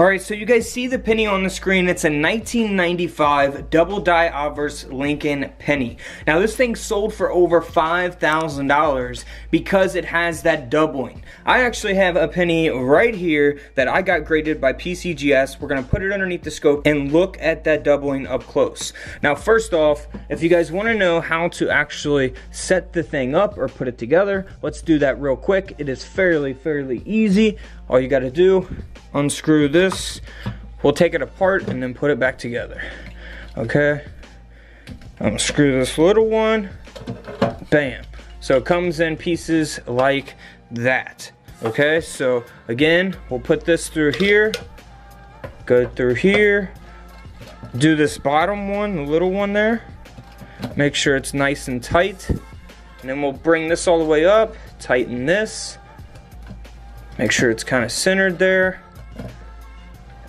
Alright, so you guys see the penny on the screen. It's a 1995 double die obverse Lincoln penny. Now this thing sold for over $5,000 because it has that doubling. I actually have a penny right here that I got graded by PCGS. We're to put it underneath the scope and look at that doubling up close. Now first off, if you guys want to know how to actually set the thing up or put it together, let's do that real quick. It is fairly, fairly easy. All you got to do unscrew this. We'll take it apart and then put it back together. Okay. I'm gonna screw this little one. Bam. So it comes in pieces like that. Okay, so again, we'll put this through here, go through here, do this bottom one, the little one there, make sure it's nice and tight, and then we'll bring this all the way up, tighten this, make sure it's kind of centered there,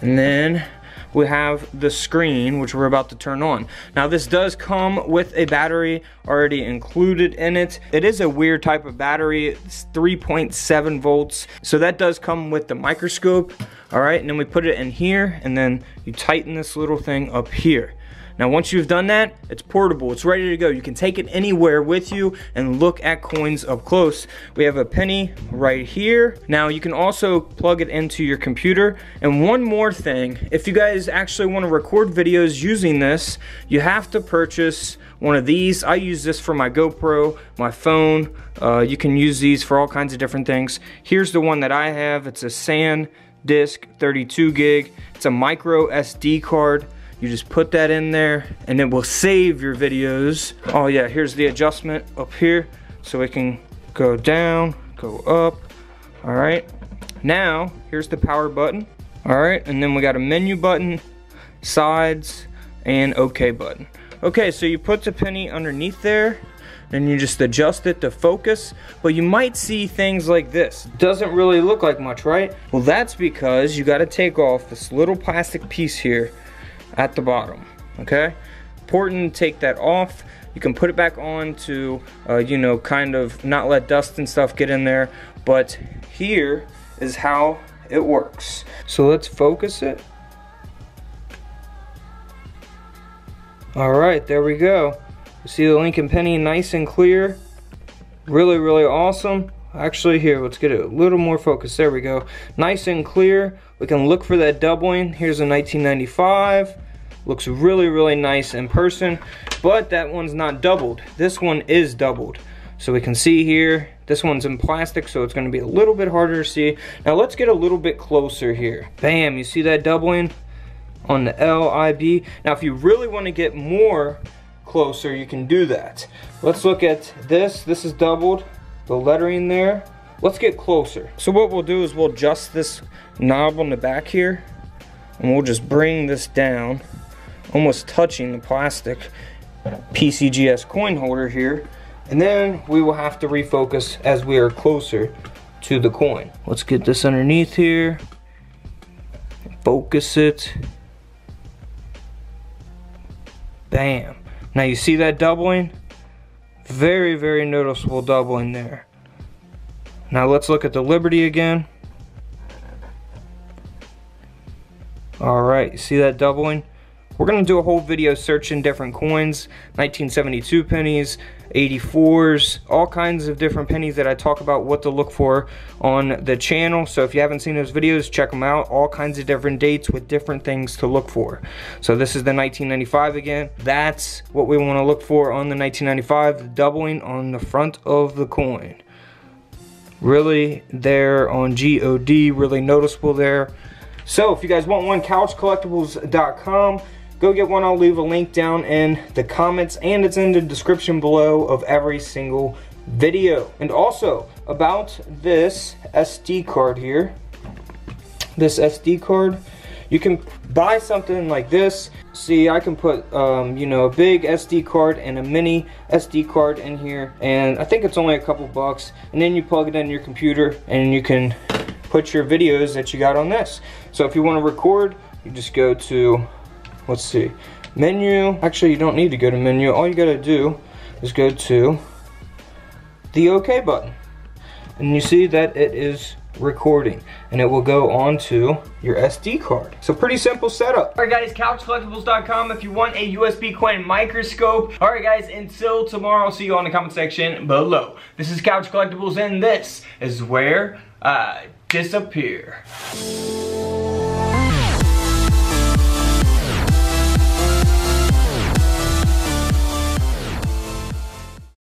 and then we have the screen, which we're about to turn on. Now this does come with a battery already included in it. It is a weird type of battery, it's 3.7 volts. So that does come with the microscope, all right? And then we put it in here and then you tighten this little thing up here. Now once you've done that, it's portable, it's ready to go. You can take it anywhere with you and look at coins up close. We have a penny right here. Now you can also plug it into your computer. And one more thing, if you guys actually wanna record videos using this, you have to purchase one of these. I use this for my GoPro, my phone. Uh, you can use these for all kinds of different things. Here's the one that I have. It's a SanDisk 32 gig. It's a micro SD card. You just put that in there and it will save your videos. Oh yeah, here's the adjustment up here. So it can go down, go up. All right, now here's the power button. All right, and then we got a menu button, sides, and okay button. Okay, so you put the penny underneath there and you just adjust it to focus, but you might see things like this. Doesn't really look like much, right? Well, that's because you gotta take off this little plastic piece here at the bottom, okay? Important take that off. You can put it back on to, uh, you know, kind of not let dust and stuff get in there, but here is how it works. So let's focus it. All right, there we go. You see the Lincoln Penny nice and clear. Really, really awesome. Actually, here, let's get a little more focused. There we go. Nice and clear. We can look for that doubling. Here's a 1995. Looks really, really nice in person, but that one's not doubled. This one is doubled. So we can see here, this one's in plastic, so it's gonna be a little bit harder to see. Now let's get a little bit closer here. Bam, you see that doubling on the LIB? Now if you really wanna get more closer, you can do that. Let's look at this. This is doubled the lettering there. Let's get closer. So what we'll do is we'll adjust this knob on the back here and we'll just bring this down, almost touching the plastic PCGS coin holder here. And then we will have to refocus as we are closer to the coin. Let's get this underneath here. Focus it. Bam. Now you see that doubling? Very, very noticeable doubling there. Now let's look at the Liberty again. All right, see that doubling? We're gonna do a whole video searching different coins, 1972 pennies, 84s, all kinds of different pennies that I talk about what to look for on the channel. So if you haven't seen those videos, check them out. All kinds of different dates with different things to look for. So this is the 1995 again. That's what we wanna look for on the 1995, the doubling on the front of the coin. Really there on GOD, really noticeable there. So if you guys want one, couchcollectibles.com. Go get one. I'll leave a link down in the comments and it's in the description below of every single video. And also about this SD card here, this SD card, you can buy something like this. See, I can put, um, you know, a big SD card and a mini SD card in here. And I think it's only a couple bucks. And then you plug it in your computer and you can put your videos that you got on this. So if you want to record, you just go to let's see, menu, actually you don't need to go to menu, all you gotta do is go to the OK button. And you see that it is recording and it will go onto your SD card. So pretty simple setup. All right guys, couchcollectibles.com if you want a USB coin microscope. All right guys, until tomorrow, I'll see you on the comment section below. This is Couch Collectibles and this is where I disappear.